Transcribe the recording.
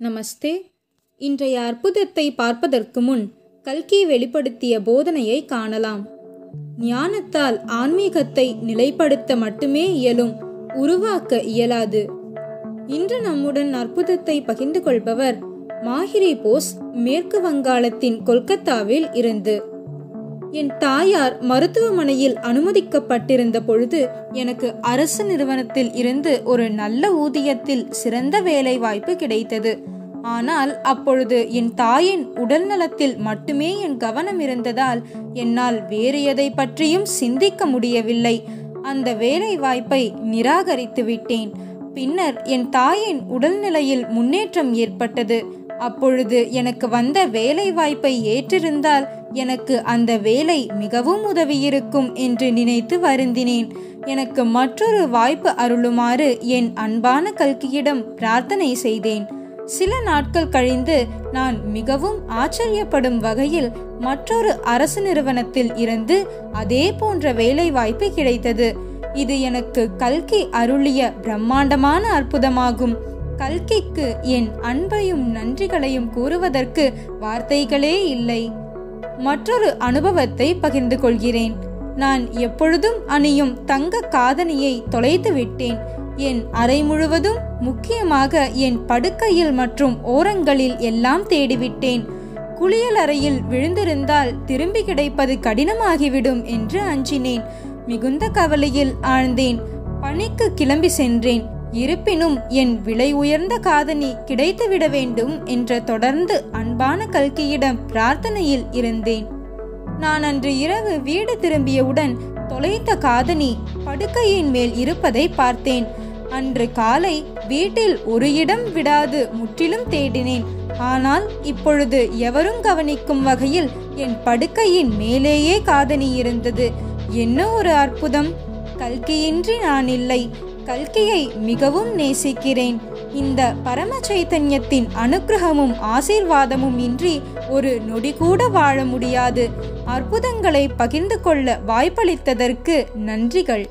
நமஸ்தே. இன்றைய அற்புதத்தை பார்ப்பதற்கு முன் கல்கி வெளிப்படுத்திய போதனையை காணலாம். ஞானத்தால் ஆன்மீகத்தை நிலைப்படுத்த மட்டுமே இயலும் உருவாக்க இயலாது. இன்று நம்முடன் அற்புதத்தை பகிர்ந்து கொள்பவர் மாஹிரி போஸ் மேற்கு வங்காளத்தின் கொல்கத்தாவில் இருந்து. என் தாயார் மருத்துவமனையில் அனுமதிக்கப்பட்டிருந்த பொழுது எனக்கு அரசு நிறுவனத்தில் இருந்து ஒரு நல்ல ஊதியத்தில் சிறந்த வேலை வாய்ப்பு கிடைத்தது. ஆனால் அப்பொழுது என் தாயின் உடல் நலத்தில் மட்டுமே என் கவனம் இருந்ததால் என்னால் வேறு எதை பற்றியும் சிந்திக்க முடியவில்லை. அந்த வேலை வாய்ப்பை நிராகரித்து விட்டேன். பின்னர் என் தாயின் உடல்நிலையில் முன்னேற்றம் ஏற்பட்டது. அப்பொழுது எனக்கு வந்த வேலை வாய்ப்பை ஏற்றிருந்தால் எனக்கு அந்த வேலை மிகவும் உதவியிருக்கும் என்று நினைத்து வருந்தினேன். எனக்கு மற்றொரு வாய்ப்பு அருளுமாறு என் அன்பான கல்கியிடம் பிரார்த்தனை செய்தேன். சில நாட்கள் கழிந்து நான் மிகவும் ஆச்சரியப்படும் வகையில் மற்றொரு அரசு நிறுவனத்தில் இருந்து அதே போன்ற வேலை வாய்ப்பு கிடைத்தது. இது எனக்கு கல்கி அருளிய பிரம்மாண்டமான அற்புதமாகும். கல்கிக்கு என் அன்பையும் நன்றிகளையும் கூறுவதற்கு வார்த்தைகளே இல்லை. மற்றொரு அனுபவத்தை பகிர்ந்து கொள்கிறேன். நான் எப்பொழுதும் அணியும் தங்க காதணியை தொலைத்து விட்டேன். என் அறை முழுவதும் முக்கியமாக என் படுக்கையில் மற்றும் ஓரங்களில் எல்லாம் தேடிவிட்டேன். குளியல் அறையில் விழுந்திருந்தால் திரும்பி கிடைப்பது கடினமாகிவிடும் என்று அஞ்சினேன். மிகுந்த கவலையில் ஆழ்ந்தேன். பணிக்கு கிளம்பி சென்றேன். இருப்பினும் என் விலை உயர்ந்த காதணி கிடைத்துவிட வேண்டும் என்ற தொடர்ந்து அன்பான கல்கியிடம் பிரார்த்தனையில் இருந்தேன். நான் அன்று இரவு வீடு திரும்பியவுடன் தொலைத்த காதணி படுக்கையின் மேல் இருப்பதை பார்த்தேன். அன்று காலை வீட்டில் ஒரு இடம் விடாது முற்றிலும் தேடினேன். ஆனால் இப்பொழுது எவரும் கவனிக்கும் வகையில் என் படுக்கையின் மேலேயே காதணி இருந்தது. என்ன ஒரு அற்புதம்! கல்கியின்றி நான் இல்லை. கல்கியை மிகவும் நேசிக்கிறேன். இந்த பரம சைத்தன்யத்தின் அனுக்கிரகமும் ஆசீர்வாதமும் இன்றி ஒரு நொடி கூட வாழ முடியாது. அற்புதங்களை பகிர்ந்து கொள்ள வாய்ப்பளித்ததற்கு நன்றிகள்.